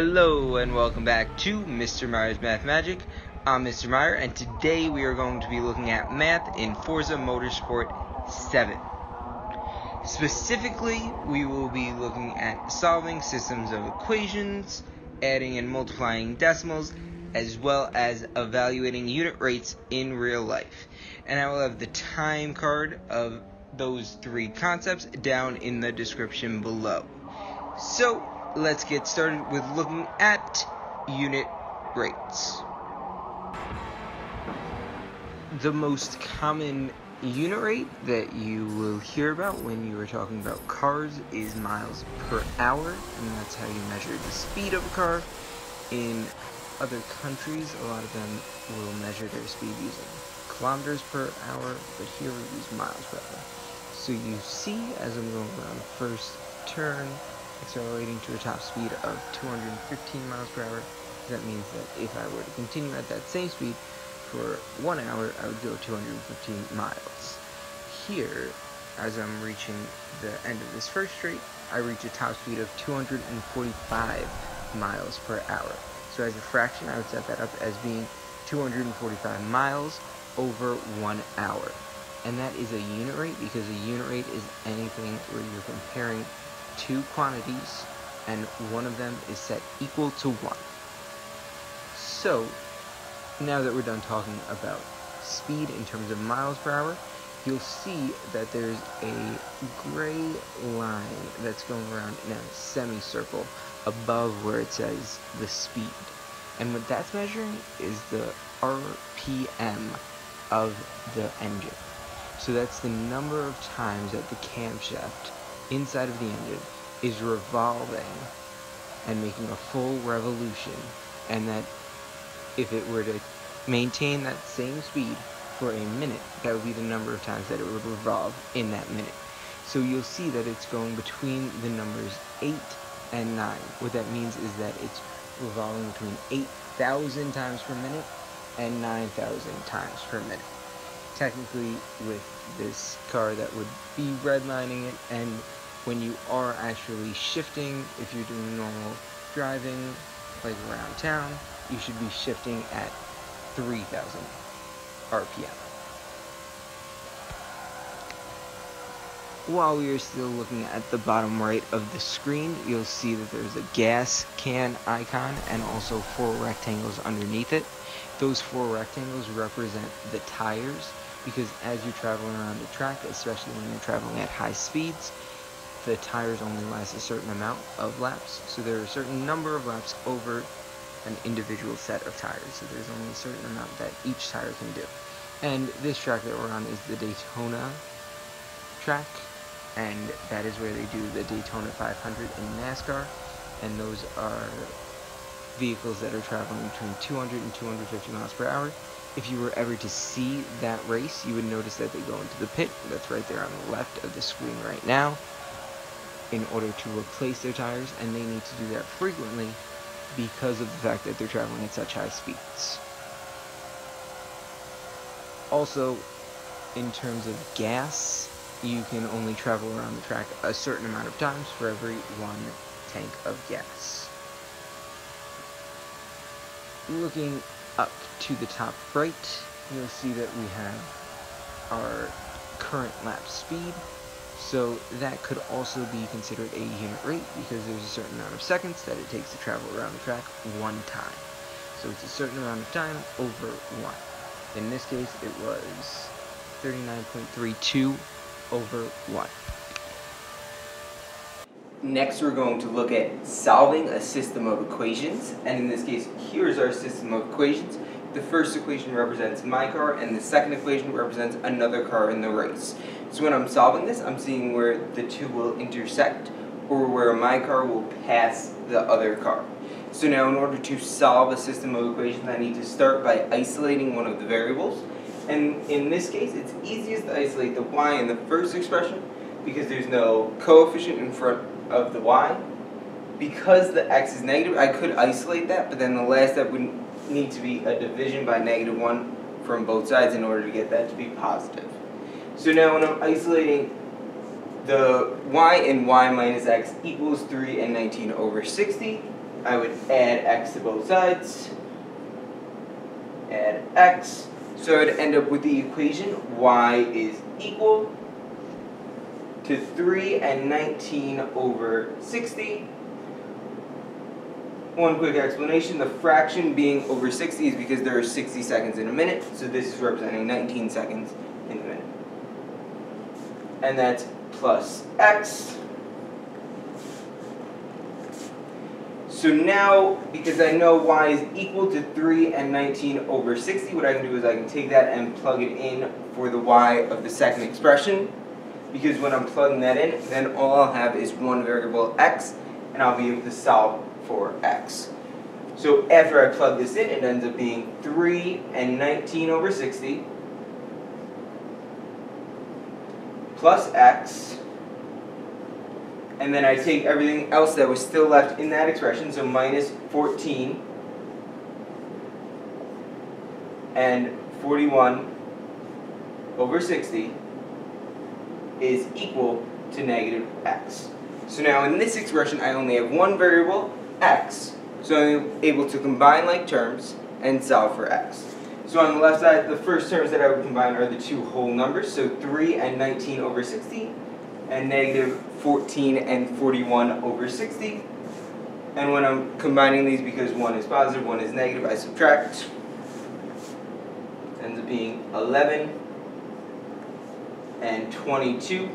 Hello and welcome back to Mr. Meyer's Math Magic. I'm Mr. Meyer and today we are going to be looking at math in Forza Motorsport 7. Specifically, we will be looking at solving systems of equations, adding and multiplying decimals, as well as evaluating unit rates in real life. And I will have the time card of those three concepts down in the description below. So, let's get started with looking at unit rates. The most common unit rate that you will hear about when you are talking about cars is miles per hour, and that's how you measure the speed of a car. In other countries, a lot of them will measure their speed using kilometers per hour, but here we use miles per hour. So you see, as I'm going around the first turn, accelerating to a top speed of 215 miles per hour. That means that if I were to continue at that same speed for one hour, I would go 215 miles. Here, as I'm reaching the end of this first straight, I reach a top speed of 245 miles per hour. So as a fraction, I would set that up as being 245 miles over one hour. And that is a unit rate because a unit rate is anything where you're comparing two quantities and one of them is set equal to 1. So, now that we're done talking about speed in terms of miles per hour, you'll see that there's a gray line that's going around in a semicircle above where it says the speed. And what that's measuring is the RPM of the engine. So that's the number of times that the camshaft inside of the engine is revolving and making a full revolution and that if it were to maintain that same speed for a minute that would be the number of times that it would revolve in that minute. So you'll see that it's going between the numbers 8 and 9 what that means is that it's revolving between 8,000 times per minute and 9,000 times per minute. Technically with this car that would be redlining it and when you are actually shifting if you're doing normal driving like around town you should be shifting at 3000 rpm while we are still looking at the bottom right of the screen you'll see that there's a gas can icon and also four rectangles underneath it. Those four rectangles represent the tires because as you're traveling around the track, especially when you're traveling at high speeds, the tires only last a certain amount of laps. So there are a certain number of laps over an individual set of tires. So there's only a certain amount that each tire can do. And this track that we're on is the Daytona track, and that is where they do the Daytona 500 in NASCAR, and those are vehicles that are traveling between 200 and 250 miles per hour if you were ever to see that race, you would notice that they go into the pit. That's right there on the left of the screen right now in order to replace their tires, and they need to do that frequently because of the fact that they're traveling at such high speeds. Also, in terms of gas, you can only travel around the track a certain amount of times for every one tank of gas. Looking up to the top right, you'll see that we have our current lap speed. So that could also be considered a unit rate because there's a certain amount of seconds that it takes to travel around the track one time. So it's a certain amount of time over one. In this case, it was 39.32 over one. Next, we're going to look at solving a system of equations. And in this case, here's our system of equations. The first equation represents my car, and the second equation represents another car in the race. So when I'm solving this, I'm seeing where the two will intersect, or where my car will pass the other car. So now in order to solve a system of equations, I need to start by isolating one of the variables. And in this case, it's easiest to isolate the y in the first expression because there's no coefficient in front of the y. Because the x is negative, I could isolate that, but then the last step would need to be a division by negative 1 from both sides in order to get that to be positive. So now when I'm isolating the y and y minus x equals 3 and 19 over 60, I would add x to both sides. Add x. So I would end up with the equation y is equal to 3 and 19 over 60. One quick explanation, the fraction being over 60 is because there are 60 seconds in a minute, so this is representing 19 seconds in a minute. And that's plus x. So now, because I know y is equal to 3 and 19 over 60, what I can do is I can take that and plug it in for the y of the second expression because when I'm plugging that in, then all I'll have is one variable x, and I'll be able to solve for x. So after I plug this in, it ends up being 3 and 19 over 60 plus x, and then I take everything else that was still left in that expression, so minus 14 and 41 over 60 is equal to negative x. So now in this expression I only have one variable, x, so I'm able to combine like terms and solve for x. So on the left side, the first terms that I would combine are the two whole numbers, so 3 and 19 over 60, and negative 14 and 41 over 60. And when I'm combining these, because one is positive, one is negative, I subtract. Ends up being 11 and 22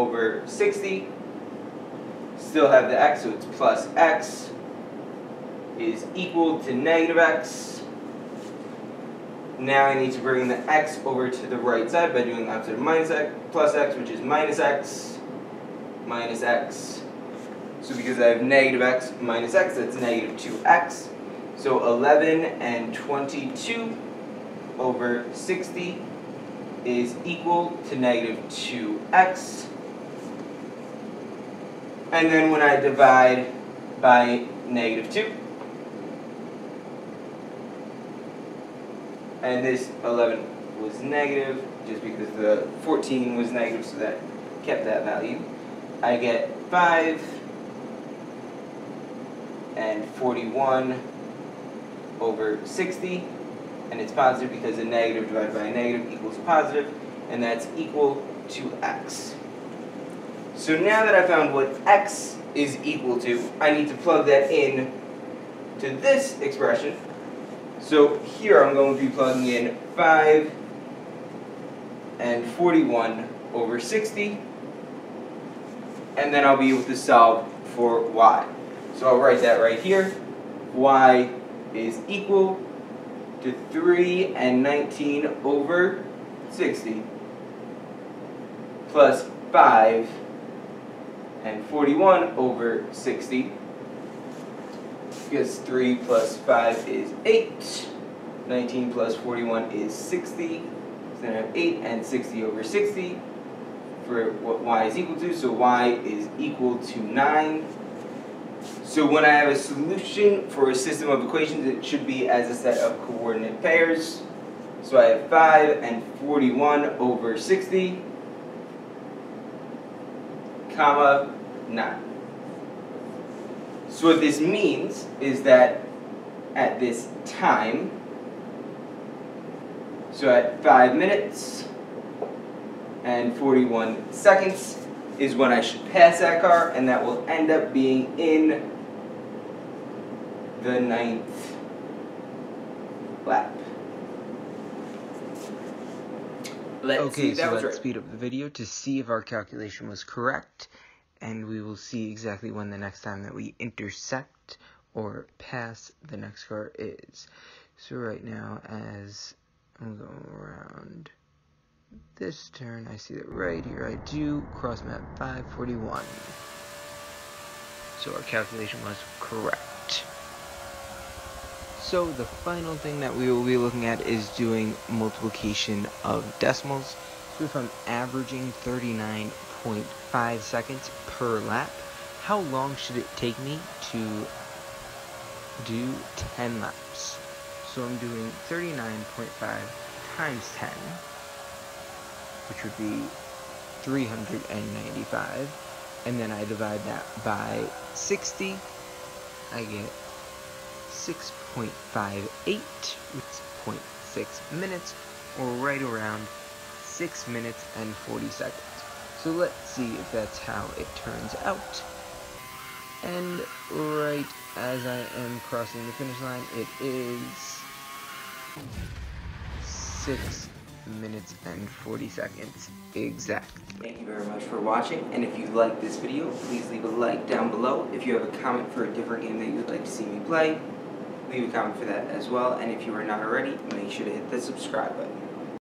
over 60. Still have the x, so it's plus x is equal to negative x. Now I need to bring the x over to the right side by doing opposite of minus x, plus x, which is minus x, minus x. So because I have negative x minus x, that's negative 2x. So 11 and 22 over 60 is equal to negative 2x. And then when I divide by negative 2, and this 11 was negative, just because the 14 was negative, so that kept that value, I get 5 and 41 over 60 and it's positive because a negative divided by a negative equals positive, and that's equal to x. So now that I found what x is equal to, I need to plug that in to this expression. So here I'm going to be plugging in 5 and 41 over 60, and then I'll be able to solve for y. So I'll write that right here. y is equal to 3 and 19 over 60 plus 5 and 41 over 60 because 3 plus 5 is 8 19 plus 41 is 60 so then I have 8 and 60 over 60 for what y is equal to so y is equal to 9 so when I have a solution for a system of equations, it should be as a set of coordinate pairs. So I have 5 and 41 over 60, comma, 9. So what this means is that at this time, so at 5 minutes and 41 seconds, is when I should pass that car, and that will end up being in the ninth lap. Let's okay, so let's right. speed up the video to see if our calculation was correct, and we will see exactly when the next time that we intersect or pass the next car is. So right now, as I'm going around this turn, I see that right here I do cross map 541. So our calculation was correct. So the final thing that we will be looking at is doing multiplication of decimals. So if I'm averaging 39.5 seconds per lap, how long should it take me to do 10 laps? So I'm doing 39.5 times 10, which would be 395 and then I divide that by 60, I get 6.58, which is 0.6 minutes, or right around 6 minutes and 40 seconds. So let's see if that's how it turns out. And right as I am crossing the finish line, it is 6 minutes and 40 seconds exactly. Thank you very much for watching, and if you like this video, please leave a like down below. If you have a comment for a different game that you'd like to see me play, leave a comment for that as well, and if you are not already, make sure to hit the subscribe button.